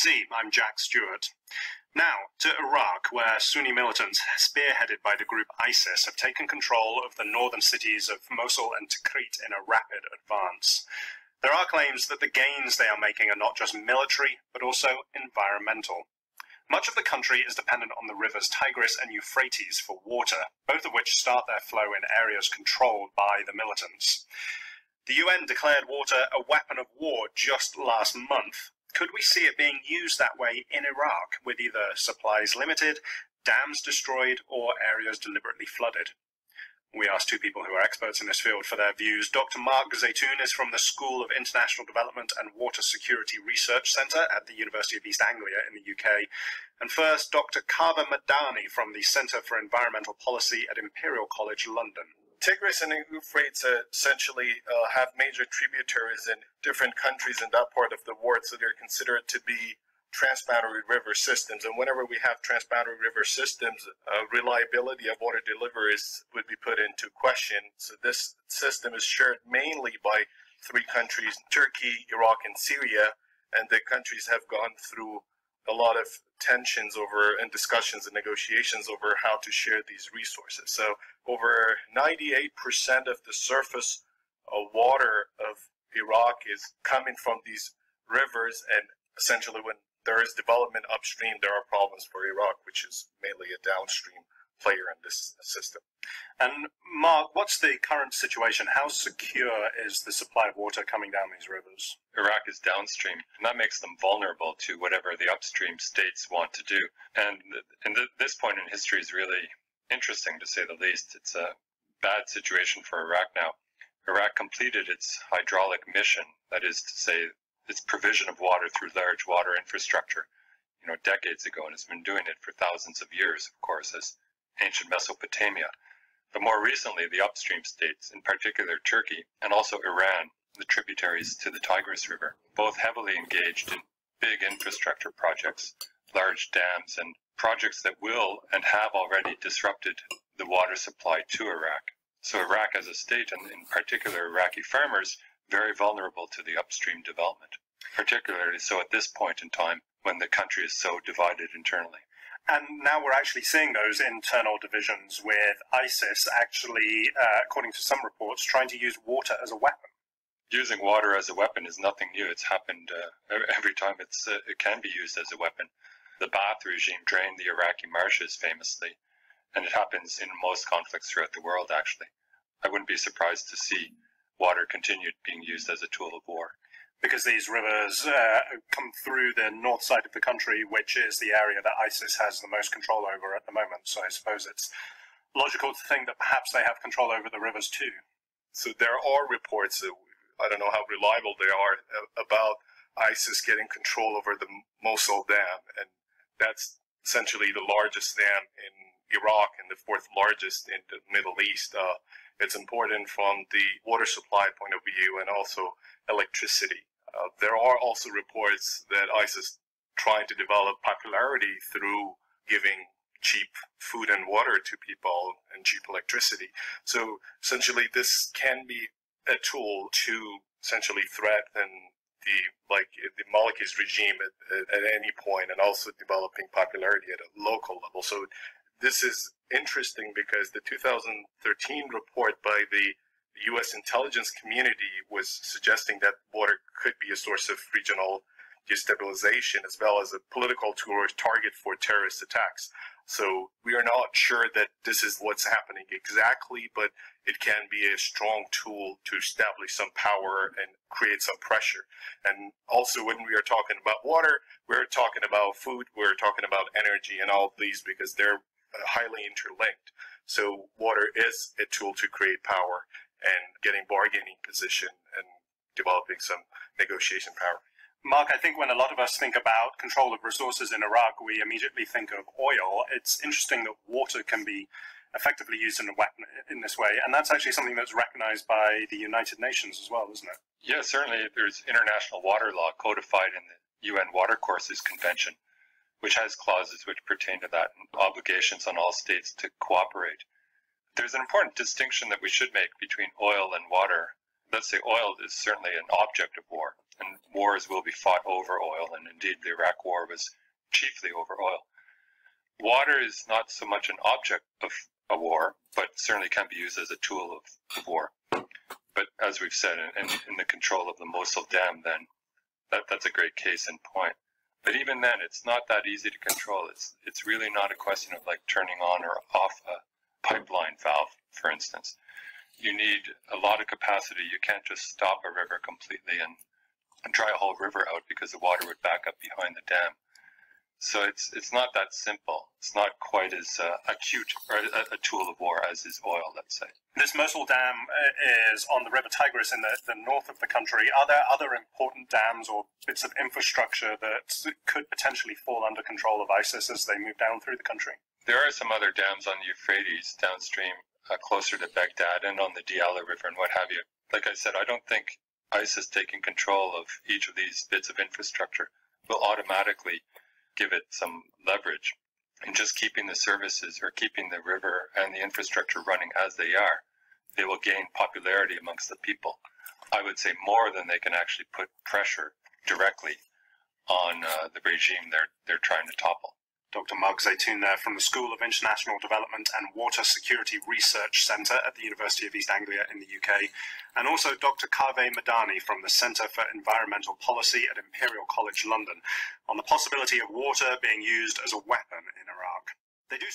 BBC, I'm Jack Stewart. Now, to Iraq, where Sunni militants, spearheaded by the group ISIS, have taken control of the northern cities of Mosul and Tikrit in a rapid advance. There are claims that the gains they are making are not just military, but also environmental. Much of the country is dependent on the rivers Tigris and Euphrates for water, both of which start their flow in areas controlled by the militants. The UN declared water a weapon of war just last month. Could we see it being used that way in Iraq, with either supplies limited, dams destroyed, or areas deliberately flooded? We asked two people who are experts in this field for their views. Dr. Mark Zeitoun is from the School of International Development and Water Security Research Centre at the University of East Anglia in the UK. And first, Dr. Kaveh Madani from the Centre for Environmental Policy at Imperial College London. Tigris and Euphrates essentially uh, have major tributaries in different countries in that part of the world, so they're considered to be transboundary river systems. And whenever we have transboundary river systems, uh, reliability of water deliveries would be put into question. So this system is shared mainly by three countries, Turkey, Iraq, and Syria. And the countries have gone through a lot of tensions over and discussions and negotiations over how to share these resources. So over 98% of the surface of water of Iraq is coming from these rivers and essentially when there is development upstream, there are problems for Iraq, which is mainly a downstream player in this system. And Mark, what's the current situation? How secure is the supply of water coming down these rivers? Iraq is downstream, and that makes them vulnerable to whatever the upstream states want to do. And, and th- this point in history is really interesting, to say the least. It's a bad situation for Iraq now. Iraq completed its hydraulic mission, that is to say, its provision of water through large water infrastructure, you know, decades ago, and has been doing it for thousands of years, of course, as ancient Mesopotamia. But more recently, the upstream states, in particular Turkey, and also Iran, the tributaries to the Tigris River, both heavily engaged in big infrastructure projects, large dams, and projects that will and have already disrupted the water supply to Iraq. So Iraq as a state, and in particular Iraqi farmers, very vulnerable to the upstream development, particularly so at this point in time when the country is so divided internally. And now we're actually seeing those internal divisions with ISIS actually, uh, according to some reports, trying to use water as a weapon. Using water as a weapon is nothing new. It's happened uh, every time it's uh, it can be used as a weapon. The Ba'ath regime drained the Iraqi marshes famously, and it happens in most conflicts throughout the world. Actually, I wouldn't be surprised to see water continued being used as a tool of war. Because these rivers uh, come through the north side of the country, which is the area that ISIS has the most control over at the moment. So I suppose it's logical to think that perhaps they have control over the rivers too. So there are reports, I don't know how reliable they are, about ISIS getting control over the Mosul Dam. And that's essentially the largest dam in Iraq and the fourth largest in the Middle East. Uh, it's important from the water supply point of view and also electricity. Uh, there are also reports that ISIS trying to develop popularity through giving cheap food and water to people and cheap electricity. So essentially, this can be a tool to essentially threaten the like the Malikist regime at, at any point, and also developing popularity at a local level. So this is interesting because the 2013 report by the U.S. intelligence community was suggesting that water could be a source of regional destabilization as well as a political tool or target for terrorist attacks. So we are not sure that this is what's happening exactly, but it can be a strong tool to establish some power and create some pressure. And also when we are talking about water, we're talking about food, we're talking about energy and all these because they're highly interlinked. So water is a tool to create power and getting bargaining position and developing some negotiation power. Mark, I think when a lot of us think about control of resources in Iraq, we immediately think of oil. It's interesting that water can be effectively used in a weapon in this way, and that's actually something that's recognized by the United Nations as well, isn't it? Yeah, certainly. There's international water law codified in the UN Water Courses Convention, which has clauses which pertain to that and obligations on all states to cooperate. There's an important distinction that we should make between oil and water. let's say oil is certainly an object of war, and wars will be fought over oil, and indeed the Iraq War was chiefly over oil. Water is not so much an object of a war, but certainly can be used as a tool of, of war. But as we've said, in, in, the control of the Mosul Dam, then that, that's a great case in point. But even then, it's not that easy to control. It's it's really not a question of like turning on or off a valve, for instance. You need a lot of capacity. You can't just stop a river completely and, and dry a whole river out because the water would back up behind the dam. So it's it's not that simple. It's not quite as uh, acute or a, a, tool of war as is oil, let's say. This Mosul Dam uh, is on the River Tigris in the, the north of the country. Are there other important dams or bits of infrastructure that could potentially fall under control of ISIS as they move down through the country? There are some other dams on the Euphrates downstream, uh, closer to Baghdad, and on the Diyala River and what have you. Like I said, I don't think ISIS taking control of each of these bits of infrastructure will automatically give it some leverage. And just keeping the services or keeping the river and the infrastructure running as they are, they will gain popularity amongst the people. I would say more than they can actually put pressure directly on uh, the regime they're they're trying to topple. Dr. Mark Zeitoun there from the School of International Development and Water Security Research Centre at the University of East Anglia in the UK, and also Dr. Kaveh Madani from the Centre for Environmental Policy at Imperial College London on the possibility of water being used as a weapon in Iraq. They do